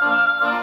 Música